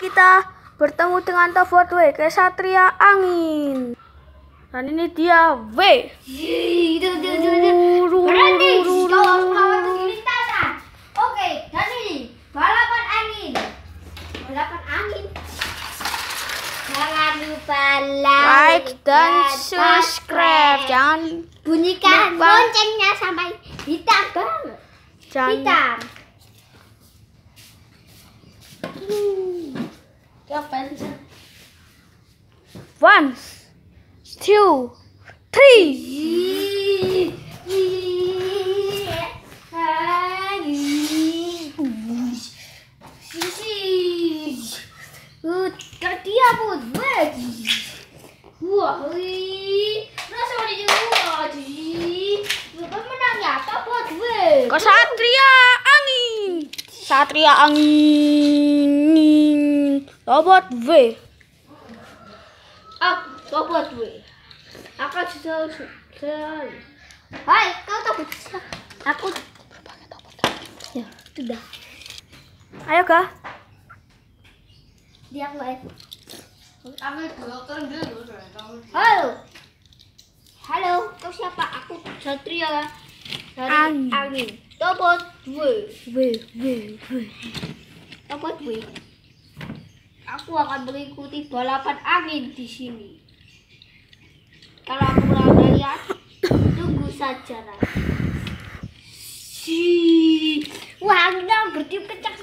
kita bertemu dengan Tobot W, Kesatria Angin. Dan ini dia W. Berhenti. Kau harus melewati lintasan. Oke, dan ini balapan angin. Balapan angin. Jangan lupa Like dan subscribe. Jangan bunyikan lupa. loncengnya sampai hitam banget. jangan Hitam. Sih? One, two, three. bukan menang ya Kesatria Angin. Satria Angin. Tobot W. aku buat gue aku sudah sudah Hai, kau tahu aku ya sudah Ayo kah? dia live Halo. Halo, kau siapa? Aku Satria dari Angin. Angin. Tobot gue. W, W, W. Tobot gue. Aku akan mengikuti balapan angin di sini. Kalau aku pernah lihat, tunggu saja nanti. Si. Wah, anginnya bertiup kencang